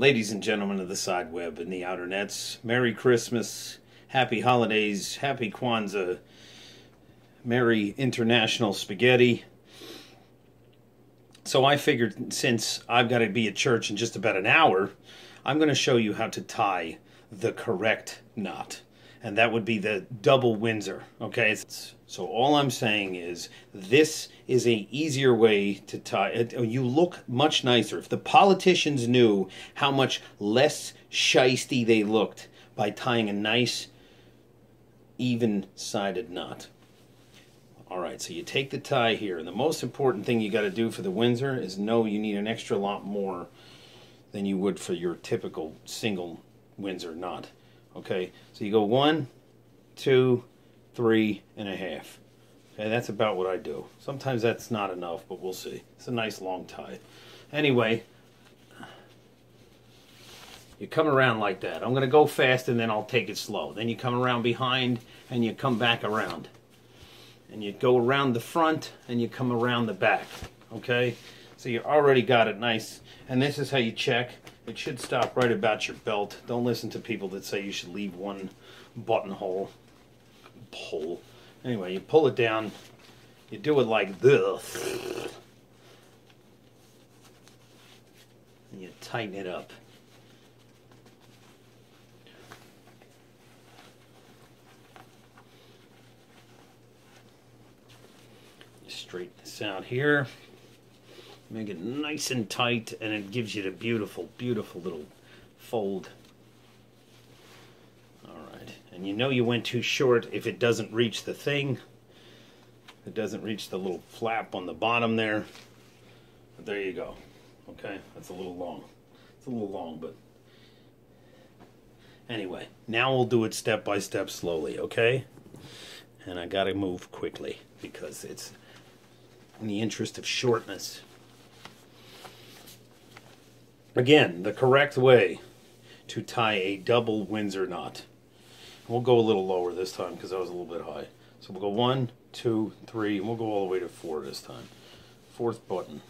Ladies and gentlemen of the side web and the outer nets, Merry Christmas, Happy Holidays, Happy Kwanzaa, Merry International Spaghetti. So I figured since I've got to be at church in just about an hour, I'm going to show you how to tie the correct knot. And that would be the double Windsor. Okay, so all I'm saying is this is a easier way to tie. Uh, you look much nicer. If the politicians knew how much less shisty they looked by tying a nice, even-sided knot. All right, so you take the tie here, and the most important thing you got to do for the Windsor is know you need an extra lot more than you would for your typical single Windsor knot. Okay, so you go one, two, three and a half. Okay, that's about what I do. Sometimes that's not enough, but we'll see. It's a nice long tie. Anyway, you come around like that. I'm going to go fast and then I'll take it slow. Then you come around behind and you come back around and you go around the front and you come around the back. Okay? So you already got it nice. And this is how you check. It should stop right about your belt. Don't listen to people that say you should leave one buttonhole. Pull. Anyway, you pull it down. You do it like this. And you tighten it up. straighten this out here. Make it nice and tight, and it gives you the beautiful, beautiful little fold. And you know you went too short if it doesn't reach the thing. It doesn't reach the little flap on the bottom there. But there you go. Okay, that's a little long. It's a little long, but... Anyway, now we'll do it step by step slowly, okay? And I gotta move quickly because it's in the interest of shortness. Again, the correct way to tie a double Windsor knot. We'll go a little lower this time because that was a little bit high. So we'll go one, two, three, and we'll go all the way to four this time. Fourth button.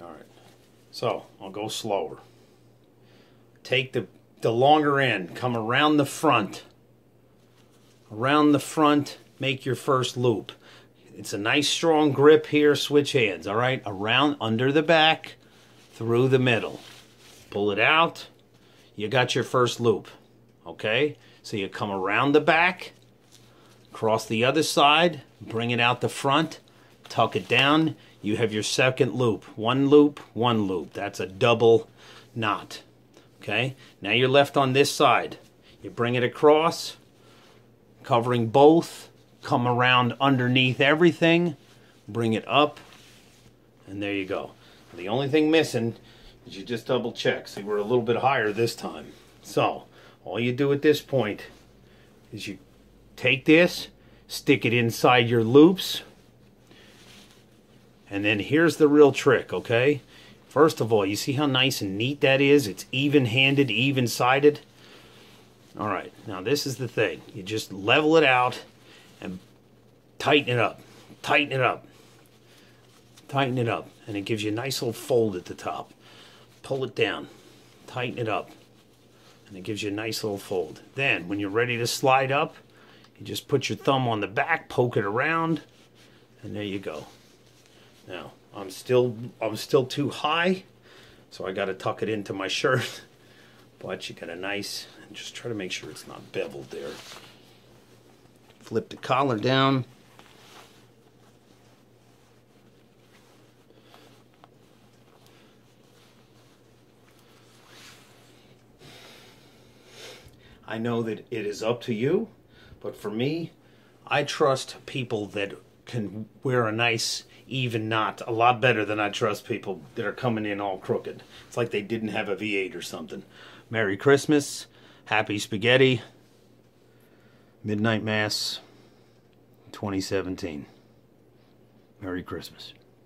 All right. So I'll go slower. Take the, the longer end, come around the front. Around the front, make your first loop. It's a nice strong grip here, switch hands, all right? Around, under the back, through the middle. Pull it out, you got your first loop, okay? So you come around the back, cross the other side, bring it out the front, tuck it down, you have your second loop. One loop, one loop. That's a double knot, okay? Now you're left on this side. You bring it across, covering both, come around underneath everything, bring it up, and there you go. The only thing missing is you just double check. See, we're a little bit higher this time. So, all you do at this point is you take this, stick it inside your loops, and then here's the real trick, okay? First of all, you see how nice and neat that is? It's even-handed, even-sided. All right, now this is the thing. You just level it out and tighten it up. Tighten it up. Tighten it up. And it gives you a nice little fold at the top. Pull it down. Tighten it up. And it gives you a nice little fold. Then, when you're ready to slide up, you just put your thumb on the back, poke it around, and there you go. Now, I'm still I'm still too high, so I got to tuck it into my shirt. But you got a nice, just try to make sure it's not beveled there flip the collar down. I know that it is up to you, but for me, I trust people that can wear a nice even knot a lot better than I trust people that are coming in all crooked. It's like they didn't have a V8 or something. Merry Christmas, Happy Spaghetti. Midnight Mass 2017. Merry Christmas.